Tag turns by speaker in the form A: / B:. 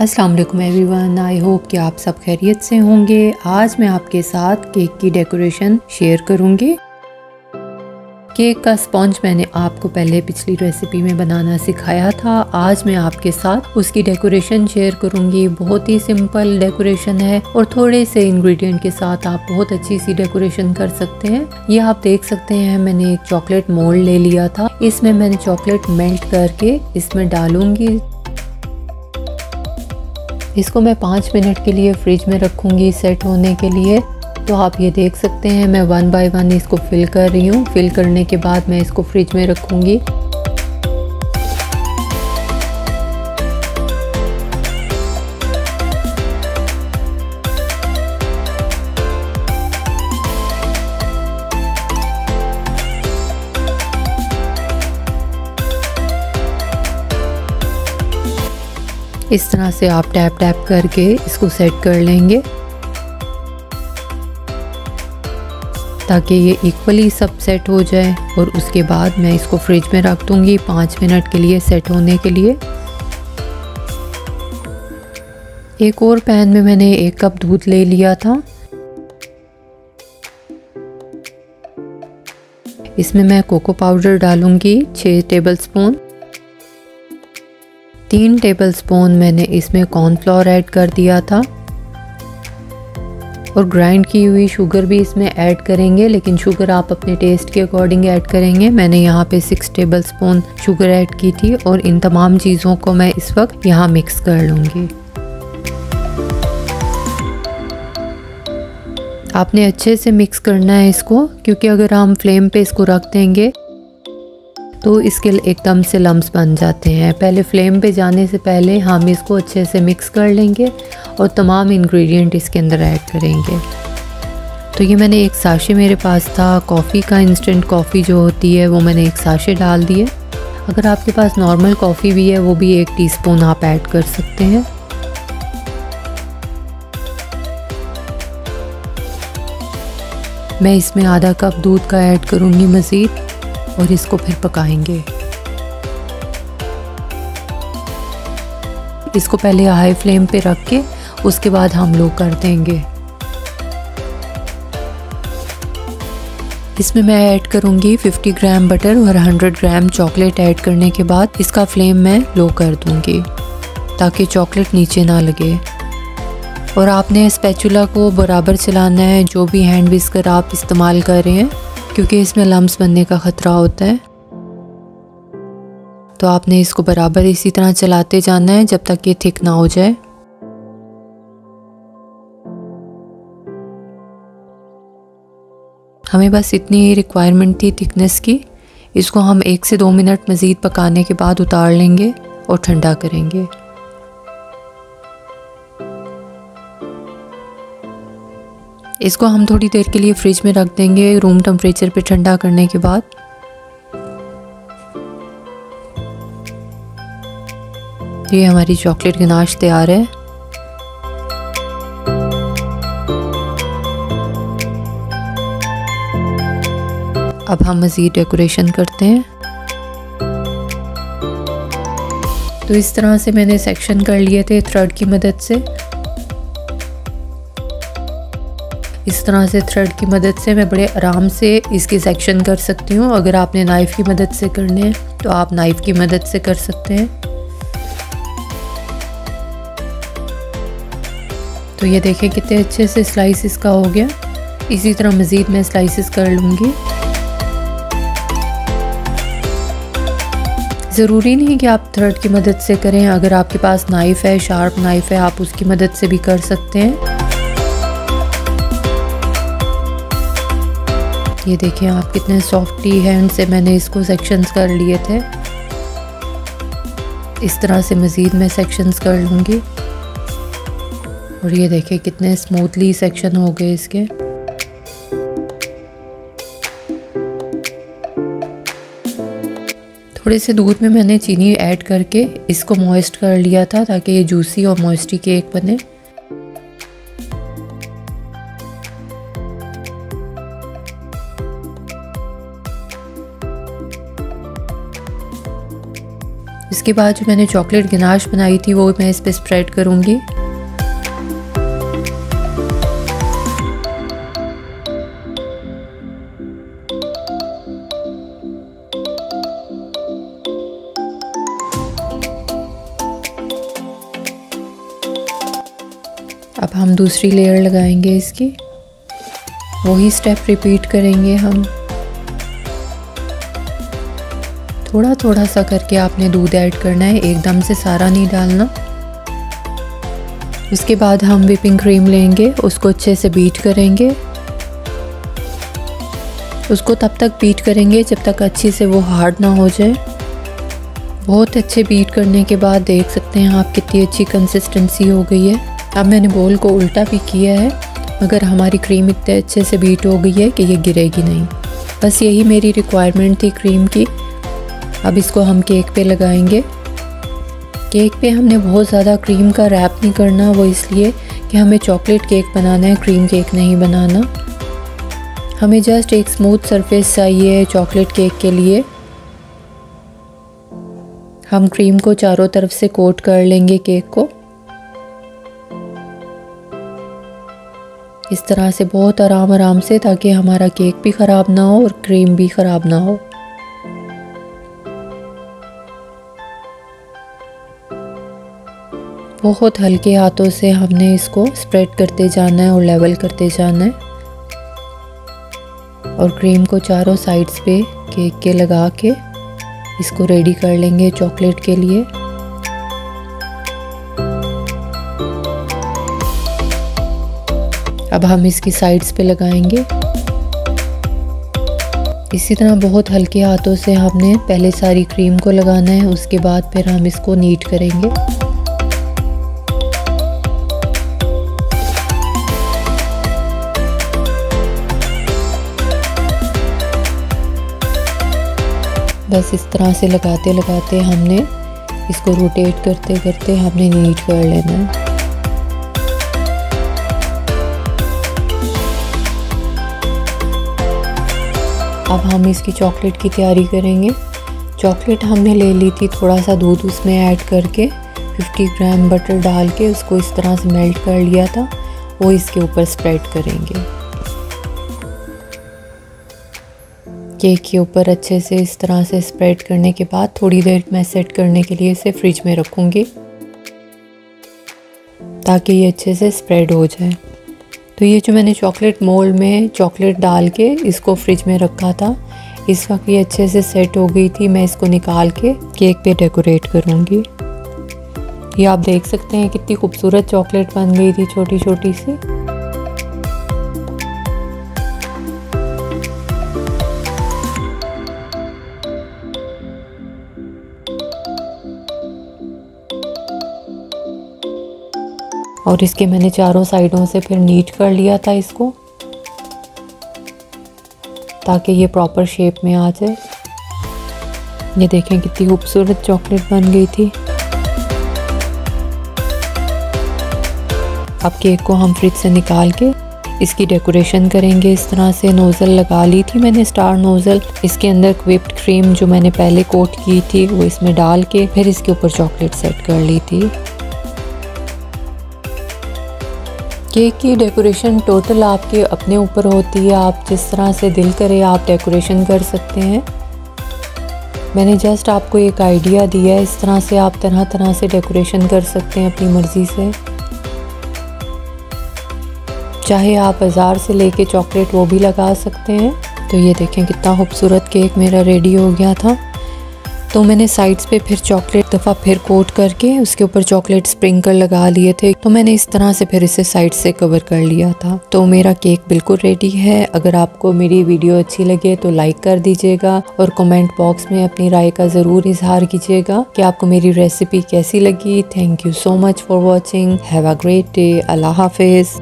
A: अस्सलाम वालेकुम everyone I hope कि आप सब खैरियत से होंगे। आज मैं आपके साथ केक की डेकोरेशन शेयर करूँगी। केक का स्पॉन्ज मैंने आपको पहले पिछली रेसिपी में बनाना सिखाया था। आज मैं आपके साथ उसकी डेकोरेशन शेयर करूँगी। बहुत ही सिंपल डेकोरेशन है और थोड़े से इंग्रेडिएंट के साथ आप बहुत अच्छी सी डेकोरेशन कर सकते हैं। ये आप देख सकते हैं, मैंने एक चॉकलेट मोल्ड ले लिया था। इसमें मैंने चॉकलेट मेल्ट करके इसमें डालूँगी। इसको मैं पाँच मिनट के लिए फ्रिज में रखूँगी सेट होने के लिए। तो आप ये देख सकते हैं, मैं वन बाय वन इसको फिल कर रही हूँ। फिल करने के बाद मैं इसको फ्रिज में रखूँगी। इस तरह से आप टैप टैप करके इसको सेट कर लेंगे। ताकि ये इक्वली सब सेट हो जाए और उसके बाद मैं इसको फ्रिज में रख दूँगी पाँच मिनट के लिए सेट होने के लिए। एक और पैन में मैंने एक कप दूध ले लिया था। इसमें मैं कोको पाउडर डालूँगी छः टेबलस्पून तीन टेबलस्पून मैंने इसमें कॉर्नफ्लोर ऐड कर दिया था। और ग्राइंड की हुई शुगर भी इसमें ऐड करेंगे, लेकिन शुगर आप अपने टेस्ट के अकॉर्डिंग ऐड करेंगे। मैंने यहाँ पे six tablespoon sugar add की थी और इन तमाम चीज़ों को मैं इस वक्त यहाँ मिक्स कर लूँगी। आपने अच्छे से मिक्स करना है इसको, क्योंकि अगर हम फ्लेम पे इसको रख देंगे तो इसके एकदम से लम्स बन जाते हैं। पहले फ्लेम पे जाने से पहले हम इसको अच्छे से मिक्स कर लेंगे और तमाम इंग्रेडिएंट इसके अंदर ऐड करेंगे। तो ये मैंने एक साशे मेरे पास था। कॉफ़ी का इंस्टेंट कॉफ़ी जो होती है वो मैंने एक साशे डाल दिए। अगर आपके पास नॉर्मल कॉफ़ी भी है, वो भी एक टीस्पून आप ऐड कर सकते हैं। मैं इसमें आधा कप दूध का ऐड करूँगी मज़ीद। और इसको फिर पकाएँगे। इसको पहले हाई फ्लेम पे रख के उसके बाद हम लो कर देंगे। इसमें मैं ऐड करूँगी 50 ग्राम बटर और 100 ग्राम चॉकलेट ऐड करने के बाद इसका फ्लेम मैं लो कर दूँगी, ताकि चॉकलेट नीचे ना लगे। और आपने स्पैचुला को बराबर चलाना है, जो भी हैंड विस्कर आप इस्तेमाल कर रहे हैं। क्योंकि इसमें लम्स बनने का ख़तरा होता है। तो आपने इसको बराबर इसी तरह चलाते जाना है जब तक ये थिक ना हो जाए। हमें बस इतनी ही रिक्वायरमेंट थी थिकनेस की। इसको हम एक से दो मिनट मज़ीद पकाने के बाद उतार लेंगे और ठंडा करेंगे। इसको हम थोड़ी देर के लिए फ्रिज में रख देंगे रूम टेम्परेचर पे ठंडा करने के बाद। ये हमारी चॉकलेट गनाश तैयार है। अब हम मज़ीद डेकोरेशन करते हैं। तो इस तरह से मैंने सेक्शन कर लिए थे थ्रेड की मदद से। इस तरह से थ्रेड की मदद से मैं बड़े आराम से इसकी सेक्शन कर सकती हूँ। अगर आपने नाइफ़ की मदद से करने हैं तो आप नाइफ़ की मदद से कर सकते हैं। तो ये देखें कितने अच्छे से स्लाइस इसका हो गया। इसी तरह मज़ीद मैं स्लाइसिस कर लूँगी। ज़रूरी नहीं कि आप थ्रेड की मदद से करें। अगर आपके पास नाइफ़ है शार्प नाइफ़ है, आप उसकी मदद से भी कर सकते हैं। ये देखिए, आप कितने सॉफ्टी हैंड से मैंने इसको सेक्शंस कर लिए थे। इस तरह से मज़ीद मैं सेक्शंस कर लूँगी। और ये देखिए, कितने स्मूथली सेक्शन हो गए इसके। थोड़े से दूध में मैंने चीनी ऐड करके इसको मॉइस्ट कर लिया था, ताकि ये जूसी और मॉइस्टी केक बने। इसके बाद जो मैंने चॉकलेट गनाश बनाई थी, वो मैं इस पर स्प्रेड करूँगी। अब हम दूसरी लेयर लगाएँगे इसकी। वही स्टेप रिपीट करेंगे हम। थोड़ा थोड़ा सा करके आपने दूध ऐड करना है, एकदम से सारा नहीं डालना। उसके बाद हम विपिंग क्रीम लेंगे, उसको अच्छे से बीट करेंगे। उसको तब तक बीट करेंगे जब तक अच्छी से वो हार्ड ना हो जाए। बहुत अच्छे बीट करने के बाद देख सकते हैं आप कितनी अच्छी कंसिस्टेंसी हो गई है। अब मैंने बोल को उल्टा भी किया है, मगर हमारी क्रीम इतने अच्छे से बीट हो गई है कि ये गिरेगी नहीं। बस यही मेरी रिक्वायरमेंट थी क्रीम की। अब इसको हम केक पे लगाएँगे। केक पे हमने बहुत ज़्यादा क्रीम का रैप नहीं करना, वो इसलिए कि हमें चॉकलेट केक बनाना है क्रीम केक नहीं बनाना। हमें जस्ट एक स्मूथ सरफेस चाहिए चॉकलेट केक के लिए। हम क्रीम को चारों तरफ़ से कोट कर लेंगे केक को। इस तरह से बहुत आराम आराम से ताकि हमारा केक भी ख़राब ना हो और क्रीम भी ख़राब ना हो। बहुत हल्के हाथों से हमने इसको स्प्रेड करते जाना है और लेवल करते जाना है। और क्रीम को चारों साइड्स पे केक के लगा के इसको रेडी कर लेंगे चॉकलेट के लिए। अब हम इसकी साइड्स पे लगाएँगे। इसी तरह बहुत हल्के हाथों से हमने पहले सारी क्रीम को लगाना है, उसके बाद फिर हम इसको नीट करेंगे। बस इस तरह से लगाते लगाते हमने इसको रोटेट करते करते हमने नीट कर लेना। है अब हम इसकी चॉकलेट की तैयारी करेंगे। चॉकलेट हमने ले ली थी थोड़ा सा दूध उसमें ऐड करके 50 ग्राम बटर डाल के उसको इस तरह से मेल्ट कर लिया था, वो इसके ऊपर स्प्रेड करेंगे। केक के ऊपर अच्छे से इस तरह से स्प्रेड करने के बाद थोड़ी देर मैं सेट करने के लिए इसे फ्रिज में रखूँगी, ताकि ये अच्छे से स्प्रेड हो जाए। तो ये जो मैंने चॉकलेट मोल्ड में चॉकलेट डाल के इसको फ्रिज में रखा था, इस वक्त ये अच्छे से सेट हो गई थी, मैं इसको निकाल के केक पे डेकोरेट करूँगी। ये आप देख सकते हैं कितनी खूबसूरत चॉकलेट बन गई थी छोटी छोटी सी। और इसके मैंने चारों साइडों से फिर नीट कर लिया था इसको, ताकि ये प्रॉपर शेप में आ जाए। ये देखें कितनी खूबसूरत चॉकलेट बन गई थी। अब केक को हम फ्रिज से निकाल के इसकी डेकोरेशन करेंगे। इस तरह से नोज़ल लगा ली थी मैंने स्टार नोज़ल इसके अंदर विप्ड क्रीम जो मैंने पहले कोट की थी, वो इसमें डाल के फिर इसके ऊपर चॉकलेट सेट कर ली थी। केक की डेकोरेशन टोटल आपके अपने ऊपर होती है। आप जिस तरह से दिल करे आप डेकोरेशन कर सकते हैं। मैंने जस्ट आपको एक आइडिया दिया है, इस तरह से आप तरह तरह से डेकोरेशन कर सकते हैं अपनी मर्ज़ी से। चाहे आप बाज़ार से लेके चॉकलेट वो भी लगा सकते हैं। तो ये देखें कितना खूबसूरत केक मेरा रेडी हो गया था। तो मैंने साइड्स पे फिर चॉकलेट दफ़ा फिर कोट करके उसके ऊपर चॉकलेट स्प्रिंकल लगा लिए थे। तो मैंने इस तरह से फिर इसे साइड से कवर कर लिया था। तो मेरा केक बिल्कुल रेडी है। अगर आपको मेरी वीडियो अच्छी लगे तो लाइक कर दीजिएगा और कमेंट बॉक्स में अपनी राय का ज़रूर इजहार कीजिएगा कि आपको मेरी रेसिपी कैसी लगी। Thank you so much for watching have a great day अल्लाह हाफिज़।